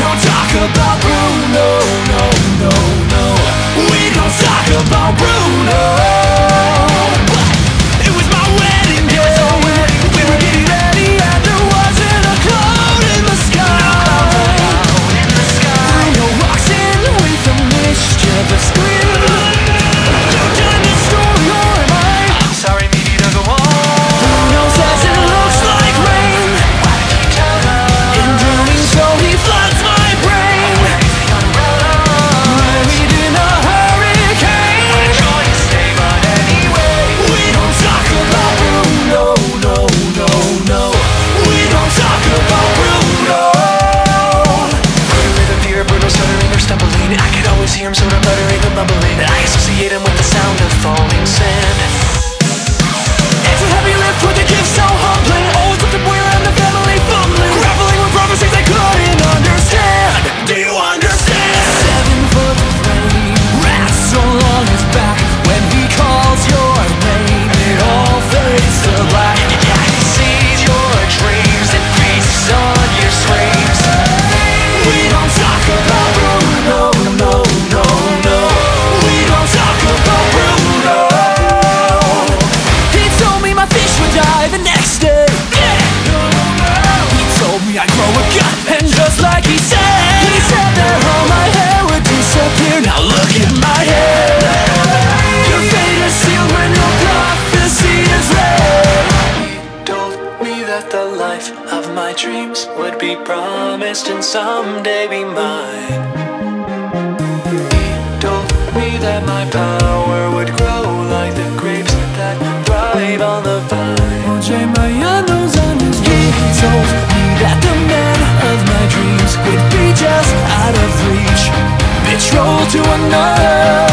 don't talk about Bruno, no, no, no. soda, bubbling I associate him with the sound of falling sand. me I'd grow a gut And just like he said He said that all my hair would disappear. Now look at my hair. Your fate is sealed when your prophecy is read. He told me that the life of my dreams Would be promised and someday be mine. He told me that my power No.